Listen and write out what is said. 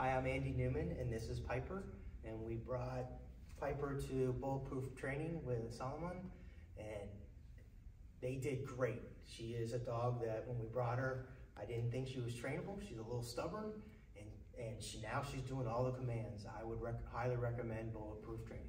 Hi, I'm Andy Newman, and this is Piper. And we brought Piper to Bulletproof Training with Solomon, and they did great. She is a dog that when we brought her, I didn't think she was trainable. She's a little stubborn, and, and she now she's doing all the commands. I would rec highly recommend Bulletproof Training.